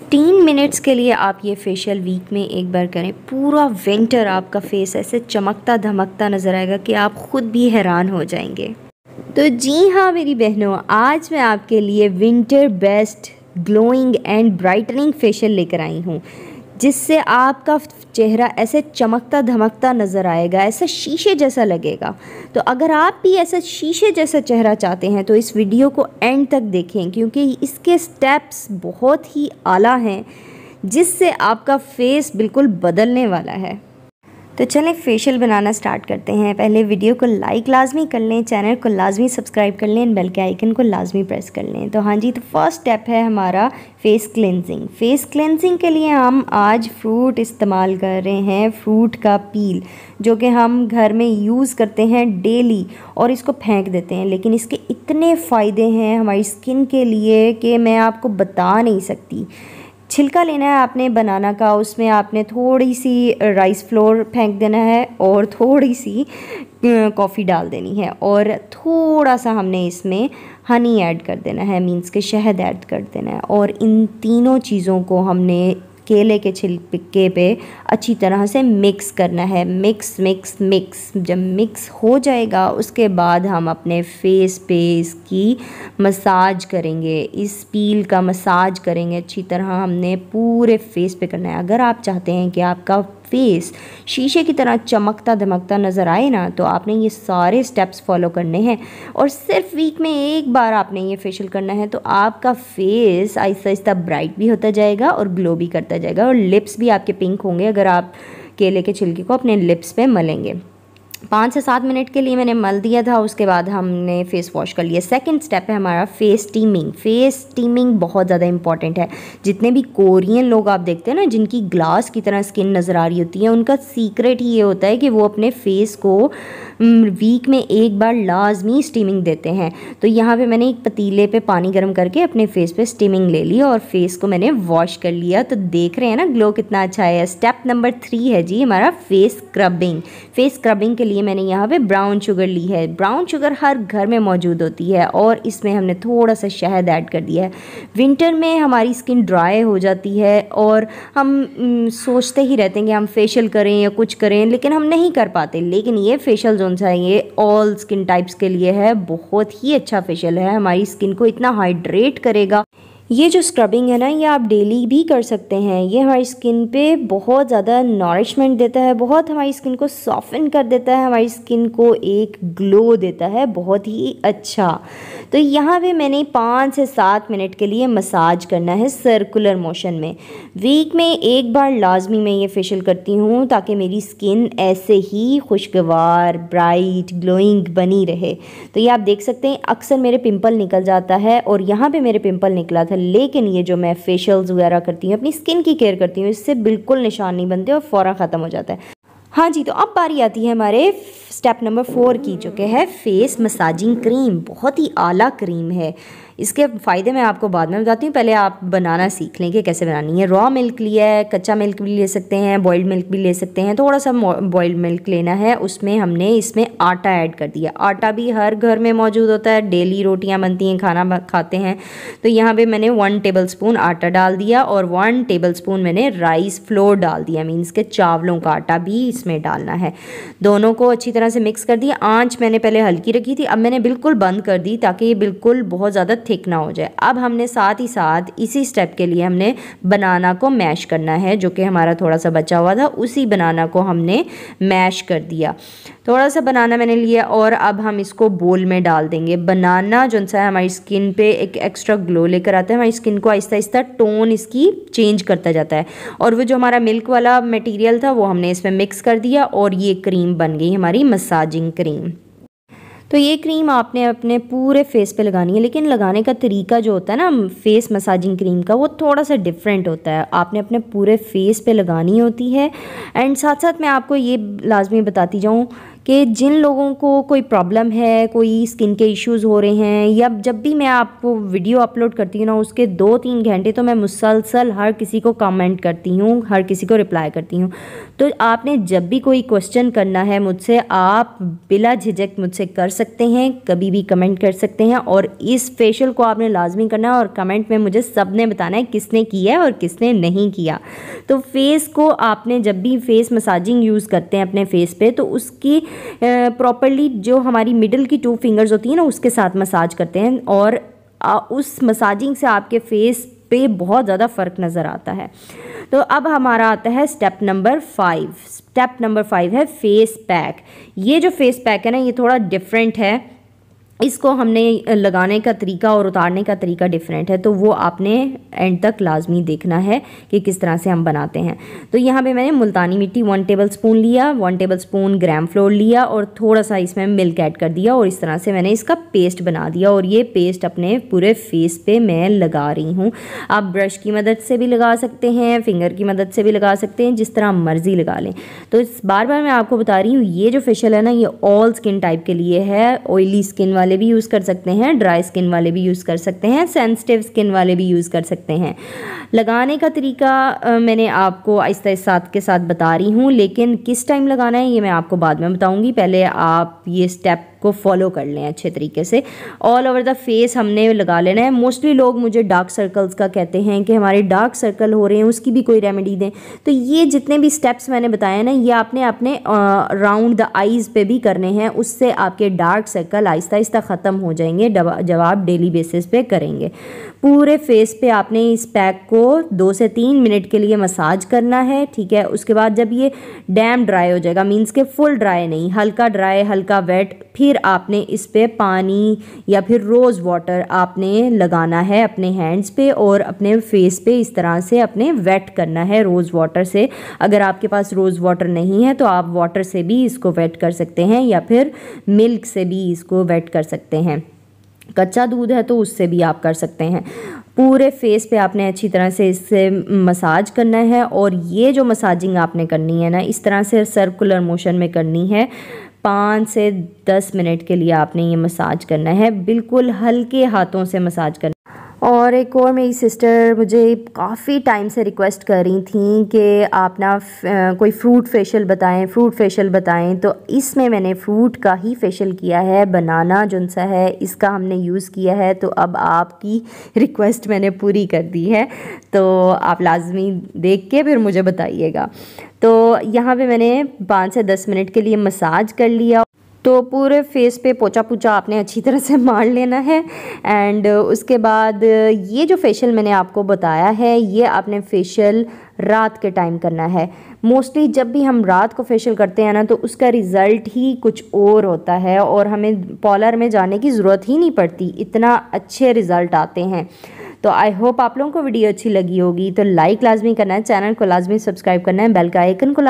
Tin minutes के लिए आप ये फेशियल वीक में एक बार करें। पूरा विंटर आपका फेस ऐसे चमकता धमकता नज़र आएगा कि आप ख़ुद भी हैरान हो जाएँगे। तो जी हाँ मेरी बहनों, आज मैं आपके लिए winter best glowing and brightening facial लेकर आई हूँ। जिससे आपका चेहरा ऐसे चमकता धमकता नज़र आएगा, ऐसा शीशे जैसा लगेगा। तो अगर आप भी ऐसा शीशे जैसा चेहरा चाहते हैं तो इस वीडियो को एंड तक देखें, क्योंकि इसके स्टेप्स बहुत ही आला हैं, जिससे आपका फेस बिल्कुल बदलने वाला है। तो चलें फेशियल बनाना स्टार्ट करते हैं। पहले वीडियो को लाइक लाजमी कर लें चैनल को लाजमी सब्सक्राइब कर लें बेल के आइकन को लाजमी प्रेस कर लें। तो हाँ जी तो फ़र्स्ट स्टेप है हमारा फेस क्लेंजिंग फेस क्लेंजिंग के लिए हम आज फ्रूट इस्तेमाल कर रहे हैं फ्रूट का पील जो कि हम घर में यूज़ करते हैं डेली और इसको फेंक देते हैं। लेकिन इसके इतने फ़ायदे हैं हमारी स्किन के लिए कि मैं आपको बता नहीं सकती। छिलका लेना है आपने बनाना का, उसमें आपने थोड़ी सी राइस फ्लोर फेंक देना है और थोड़ी सी कॉफ़ी डाल देनी है और थोड़ा सा हमने इसमें हनी ऐड कर देना है, मींस के शहद ऐड कर देना है और इन तीनों चीज़ों को हमने केले के छिलके पे अच्छी तरह से मिक्स करना है। मिक्स मिक्स मिक्स जब मिक्स हो जाएगा, उसके बाद हम अपने फेस पे इसकी मसाज करेंगे। इस पील का मसाज करेंगे। अच्छी तरह हमने पूरे फेस पे करना है। अगर आप चाहते हैं कि आपका फेस शीशे की तरह चमकता दमकता नज़र आए ना तो आपने ये सारे स्टेप्स फॉलो करने हैं। और सिर्फ़ वीक में एक बार आपने ये फेशियल करना है तो आपका फेस आहिस्ता आहिस्ता ब्राइट भी होता जाएगा और ग्लो भी करता जाएगा और लिप्स भी आपके पिंक होंगे अगर आप केले के छिलके को अपने लिप्स पर मलेंगे। पाँच से सात मिनट के लिए मैंने मल दिया था, उसके बाद हमने फेस वॉश कर लिया। सेकंड स्टेप है हमारा फेस स्टीमिंग फेस स्टीमिंग बहुत ज़्यादा इंपॉर्टेंट है। जितने भी कोरियन लोग आप देखते हैं ना, जिनकी ग्लास की तरह स्किन नज़र आ रही होती है, उनका सीक्रेट ही ये होता है कि वो अपने फेस को वीक में एक बार लाजमी स्टीमिंग देते हैं। तो यहाँ पर मैंने एक पतीले पर पानी गर्म करके अपने फेस पर स्टीमिंग ले ली और फेस को मैंने वॉश कर लिया। तो देख रहे हैं ना ग्लो कितना अच्छा है। स्टेप नंबर थ्री है जी हमारा फेस स्क्रबिंग फेस स्क्रबिंग के लिए मैंने यहाँ पे ब्राउन शुगर ली है। ब्राउन शुगर हर घर में मौजूद होती है और इसमें हमने थोड़ा सा शहद ऐड कर दिया है। विंटर में हमारी स्किन ड्राई हो जाती है और हम सोचते ही रहते हैं कि हम फेशियल करें या कुछ करें, लेकिन हम नहीं कर पाते। लेकिन ये फेशियल जो सा ये ऑल स्किन टाइप्स के लिए है। बहुत ही अच्छा फेशियल है। हमारी स्किन को इतना हाइड्रेट करेगा। ये जो स्क्रबिंग है ना, ये आप डेली भी कर सकते हैं। ये हमारी स्किन पे बहुत ज़्यादा नॉरिशमेंट देता है, बहुत हमारी स्किन को सॉफ्टन कर देता है, हमारी स्किन को एक ग्लो देता है, बहुत ही अच्छा। तो यहाँ पे मैंने पाँच से सात मिनट के लिए मसाज करना है सर्कुलर मोशन में। वीक में एक बार लाजमी मैं ये फेशियल करती हूँ, ताकि मेरी स्किन ऐसे ही खुशगवार ब्राइट ग्लोइंग बनी रहे। तो ये आप देख सकते हैं, अक्सर मेरे पिंपल निकल जाता है और यहाँ पे मेरे पिंपल निकला था लेकिन ये जो मैं फेशियल्स वगैरह करती हूँ, अपनी स्किन की केयर करती हूँ, इससे बिल्कुल निशान नहीं बनते और फ़ौरन ख़त्म हो जाता है। हाँ जी तो अब बारी आती है हमारे स्टेप नंबर फोर की, जो कि है फेस मसाजिंग क्रीम बहुत ही आला क्रीम है। इसके फ़ायदे मैं आपको बाद में बताती हूँ। पहले आप बनाना सीख लें कि कैसे बनानी है। रॉ मिल्क लिया है, कच्चा मिल्क भी ले सकते हैं बॉयल्ड मिल्क भी ले सकते हैं। थोड़ा सा बॉइल्ड मिल्क लेना है। उसमें हमने इसमें आटा ऐड कर दिया। आटा भी हर घर में मौजूद होता है। डेली रोटियाँ बनती हैं, खाना खाते हैं। तो यहाँ पर मैंने वन टेबल स्पून आटा डाल दिया और वन टेबल स्पून मैंने राइस फ्लोर डाल दिया। मीन्स के चावलों का आटा भी इसमें डालना है। दोनों को अच्छी तरह से मिक्स कर दिया। आँच मैंने पहले हल्की रखी थी। अब मैंने बिल्कुल बंद कर दी ताकि ये बिल्कुल बहुत ज़्यादा थिक ना हो जाए। अब हमने साथ ही साथ इसी स्टेप के लिए हमने बनाना को मैश करना है, जो कि हमारा थोड़ा सा बचा हुआ था, उसी बनाना को हमने मैश कर दिया। थोड़ा सा बनाना मैंने लिया और अब हम इसको बोल में डाल देंगे। बनाना जो सा है, हमारी स्किन पे एक एक्स्ट्रा ग्लो लेकर आता है, हमारी स्किन को आहिस्ता आहिस्ता टोन इसकी चेंज करता जाता है। और वो जो हमारा मिल्क वाला मटेरियल था, वो हमने इसमें मिक्स कर दिया और ये क्रीम बन गई हमारी मसाजिंग क्रीम तो ये क्रीम आपने अपने पूरे फेस पे लगानी है, लेकिन लगाने का तरीका जो होता है ना फेस मसाजिंग क्रीम का, वो थोड़ा सा डिफरेंट होता है। आपने अपने पूरे फेस पे लगानी होती है। एंड साथ साथ मैं आपको ये लाजमी बताती जाऊँ कि जिन लोगों को कोई प्रॉब्लम है, कोई स्किन के इश्यूज़ हो रहे हैं, या जब भी मैं आपको वीडियो अपलोड करती हूँ ना, उसके दो तीन घंटे तो मैं मुसलसल हर किसी को कमेंट करती हूँ, हर किसी को रिप्लाई करती हूँ। तो आपने जब भी कोई क्वेश्चन करना है मुझसे, आप बिला झिझक मुझसे कर सकते हैं, कभी भी कमेंट कर सकते हैं और इस फेशियल को आपने लाजमी करना है और कमेंट में मुझे सबने बताना है किसने किया है और किसने नहीं किया। तो फेस को आपने जब भी फेस मसाजिंग यूज़ करते हैं अपने फेस पे तो उसकी प्रॉपरली जो हमारी मिडल की टू फिंगर्स होती हैं ना, उसके साथ मसाज करते हैं और उस मसाजिंग से आपके फेस पे बहुत ज़्यादा फ़र्क नज़र आता है। तो अब हमारा आता है step number five step number five है फेस पैक ये जो फेस पैक है ना, ये थोड़ा डिफरेंट है। इसको हमने लगाने का तरीका और उतारने का तरीका डिफरेंट है तो वो आपने एंड तक लाजमी देखना है कि किस तरह से हम बनाते हैं। तो यहाँ पे मैंने मुल्तानी मिट्टी वन टेबल स्पून लिया one tablespoon gram flour लिया और थोड़ा सा इसमें मिल्क ऐड कर दिया और इस तरह से मैंने इसका पेस्ट बना दिया और ये पेस्ट अपने पूरे फेस पे मैं लगा रही हूँ। आप ब्रश की मदद से भी लगा सकते हैं फिंगर की मदद से भी लगा सकते हैं, जिस तरह मर्ज़ी लगा लें। तो इस बार बार मैं आपको बता रही हूँ, ये जो फेशियल है ना, ये ऑल स्किन टाइप के लिए है ऑयली स्किन वाले वाले भी यूज़ कर सकते हैं ड्राई स्किन वाले भी यूज़ कर सकते हैं सेंसिटिव स्किन वाले भी यूज़ कर सकते हैं। लगाने का तरीका मैंने आपको आहिस्ता साथ के साथ बता रही हूँ, लेकिन किस टाइम लगाना है, ये मैं आपको बाद में बताऊँगी। पहले आप ये स्टेप को फॉलो कर लें अच्छे तरीके से। ऑल ओवर द फेस हमने लगा लेना है। मोस्टली लोग मुझे डार्क सर्कल्स का कहते हैं कि हमारे डार्क सर्कल हो रहे हैं, उसकी भी कोई रेमेडी दें। तो ये जितने भी स्टेप्स मैंने बताए ना, ये आपने अपने राउंड द आईज़ पे भी करने हैं। उससे आपके डार्क सर्कल आहिस्ता आहिस्ता ख़त्म हो जाएँगे जब आप डेली बेसिस पे करेंगे। पूरे फेस पे आपने इस पैक को दो से तीन मिनट के लिए मसाज करना है, ठीक है? उसके बाद जब ये डैम ड्राई हो जाएगा मीन्स के फुल ड्राई नहीं, हल्का ड्राई हल्का वेट फिर आपने इस पर पानी या फिर रोज़ वाटर आपने लगाना है अपने हैंड्स पे और अपने फेस पे इस तरह से अपने वेट करना है रोज़ वाटर से। अगर आपके पास रोज़ वाटर नहीं है तो आप वाटर से भी इसको वेट कर सकते हैं या फिर मिल्क से भी इसको वेट कर सकते हैं। कच्चा दूध है तो उससे भी आप कर सकते हैं। पूरे फेस पे आपने अच्छी तरह से इससे मसाज करना है और ये जो मसाजिंग आपने करनी है ना, इस तरह से सर्कुलर मोशन में करनी है पाँच से दस मिनट के लिए आपने ये मसाज करना है। बिल्कुल हल्के हाथों से मसाज करना और एक और मेरी सिस्टर मुझे काफ़ी टाइम से रिक्वेस्ट कर रही थी कि आप ना कोई फ्रूट फेशियल बताएँ, फ्रूट फेशियल बताएँ। तो इसमें मैंने फ्रूट का ही फेशियल किया है, बनाना जो सा है, इसका हमने यूज़ किया है। तो अब आपकी रिक्वेस्ट मैंने पूरी कर दी है। तो आप लाजमी देख के फिर मुझे बताइएगा। तो यहाँ पे मैंने पाँच से दस मिनट के लिए मसाज कर लिया। तो पूरे फेस पे पोचा पोचा आपने अच्छी तरह से मार लेना है। एंड उसके बाद ये जो फेशियल मैंने आपको बताया है, ये आपने फेशियल रात के टाइम करना है। मोस्टली जब भी हम रात को फेशियल करते हैं ना तो उसका रिज़ल्ट ही कुछ और होता है और हमें पॉलर में जाने की ज़रूरत ही नहीं पड़ती। इतना अच्छे रिज़ल्ट आते हैं। तो आई होप आप लोगों को वीडियो अच्छी लगी होगी। तो लाइक लाजमी करना है चैनल को लाजमी सब्सक्राइब करना है बेल का आइकन को